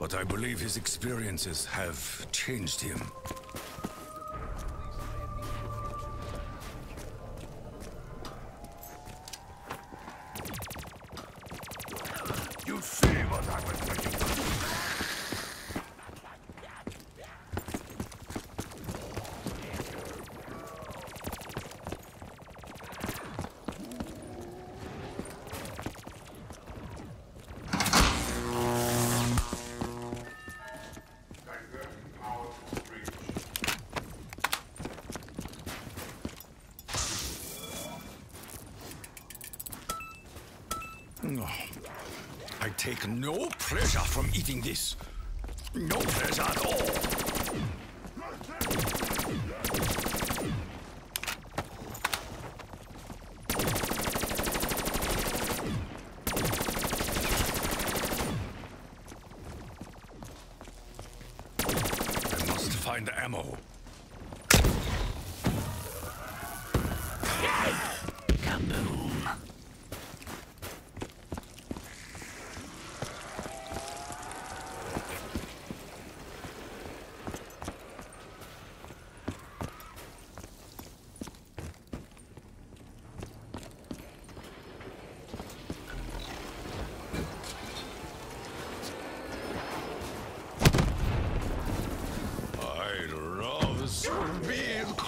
But I believe his experiences have changed him. You see what happens when I take no pleasure from eating this. No pleasure at all. I must find ammo.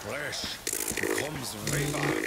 Fresh comes Raven.